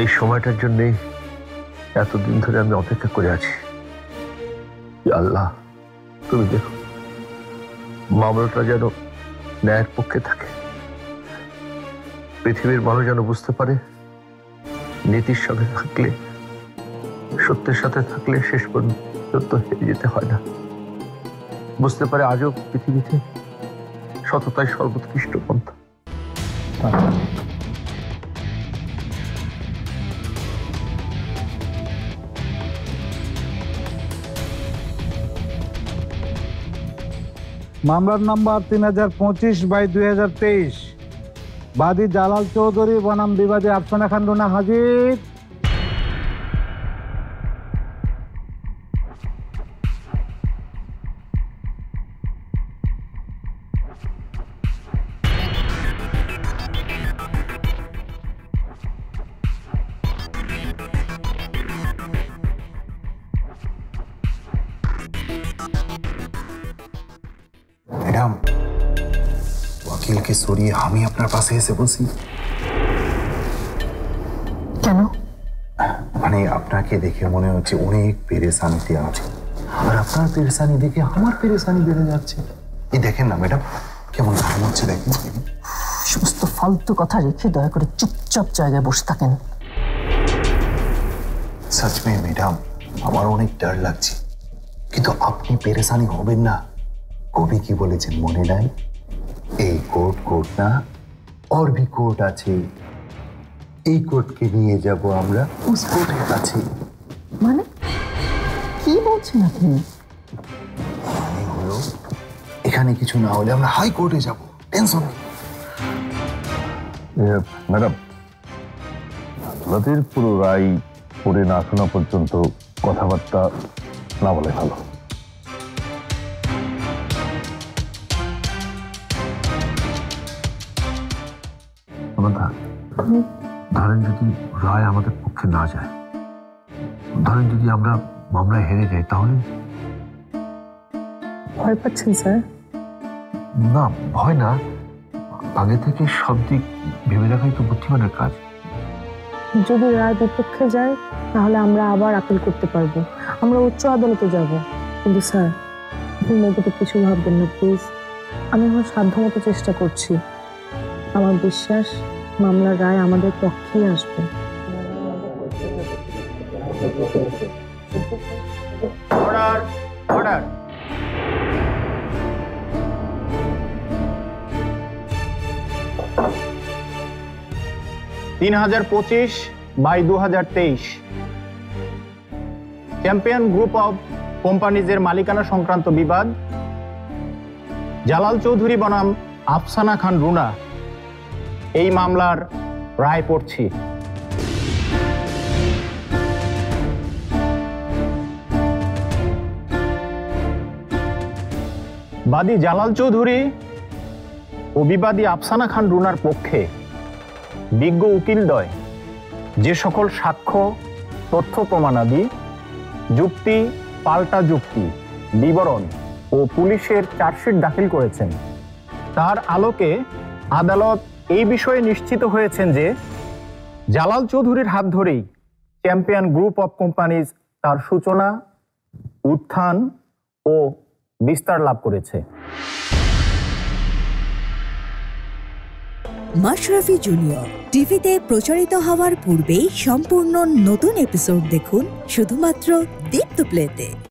এই সময়টার জন্যই এতদিন ধরে আমি অপেক্ষা করে আছি। আল্লাহ, তুমি দেখো, মামলাটা যেন ন্যায়ের পক্ষে থাকে। পৃথিবীর মানুষ যেন বুঝতে পারে, নীতির সাথে থাকলে, সত্যের সাথে থাকলে শেষ পর্যন্ত হেরে যেতে হয় না। বুঝতে পারে আজও পৃথিবীতে সততাই সর্বোৎকৃষ্ট পন্থা। মামলার নাম্বার তিন হাজার পঁচিশ বাই দুই হাজার তেইশ। বাদী জালাল চৌধুরী, বনাম বিবাদী আফসানা খান, রুনা হাজির। ওয়াকিলকে সরিয়ে আমি আপনার পাশে এসে বসি। কেন? মানে আপনাকে দেখে মনে হচ্ছে অনেক পেরেশানিতে আছে। আর আপনার পেরেশানি দেখে আমার পেরেশানি বেড়ে যাচ্ছে। এই দেখেন না ম্যাডাম কেমন ঘাম হচ্ছে দেখেন। সমস্ত ফালতু কথা রেখে দয়া করে চুপচাপ জায়গায় বসে থাকেন। সচ মে ম্যাডাম আমার অনেক ডার লাগছে। কিন্তু আপনি পেরেশানি হবেন না। কবি কি বলেছেন মনে নাই? এই কোর্ট কোর্ট না और भी কোর্ট আছে এই কোর্টকে নিয়ে যাব আমরা উস কোর্টের কাছে মানে কি বলছেন আপনি মানে হলো এখানে কিছু না হলে আমরা হাই কোর্টে যাব টেনশন নেই ম্যাডাম আদালতের পুরো রায় পড়ে না শোনা পর্যন্ত কথাবার্তা না বলে ভালো অনন্তা, ধরেন যদি রায় আমাদের পক্ষে না যায় ধরেন যদি আমরা মামলায় হেরে যাই তাহলে? ভয় পাচ্ছেন স্যার? না ভয় না। আগে থেকে সব দিক ভেবে রাখাই তো বুদ্ধিমানের কাজ। যদি রায় বিপক্ষে যায় তাহলে আমরা আবার আপিল করতে পারব। আমরা উচ্চ আদালতে যাব। কিন্তু স্যার আপনি নেগেটিভ কিছু ভাববেন না প্লিজ। আমি আমার সাধ্যমতো চেষ্টা করছি। আমার বিশ্বাস, মামলার রায় আমাদের পক্ষেই আসবে। তিন হাজার পঁচিশ বাই দু হাজার তেইশ। চ্যাম্পিয়ন গ্রুপ অফ কোম্পানিজের মালিকানা সংক্রান্ত বিবাদ। জালাল চৌধুরী বনাম আফসানা খান রুনা। এই মামলার রায় পড়ছি। বাদী জালাল চৌধুরী ও বিবাদী আফসানা খান রুনার পক্ষে বিজ্ঞ উকিলদ্বয় যে সকল সাক্ষ্য, তথ্য, প্রমাণাদি, যুক্তি, পাল্টা যুক্তি, বিবরণ ও পুলিশের চার্জশিট দাখিল করেছেন। তার আলোকে আদালত এই বিষয়ে নিশ্চিত হয়েছেন যে জালাল চৌধুরীর হাত ধরেই চ্যাম্পিয়ন গ্রুপ অফ কোম্পানিজ তার সূচনা, উত্থান ও বিস্তার লাভ করেছে। মাশরাফি জুনিয়র টিভিতে প্রচারিত হওয়ার পূর্বেই সম্পূর্ণ নতুন এপিসোড দেখুন শুধুমাত্র দীপ্ত প্লেতে।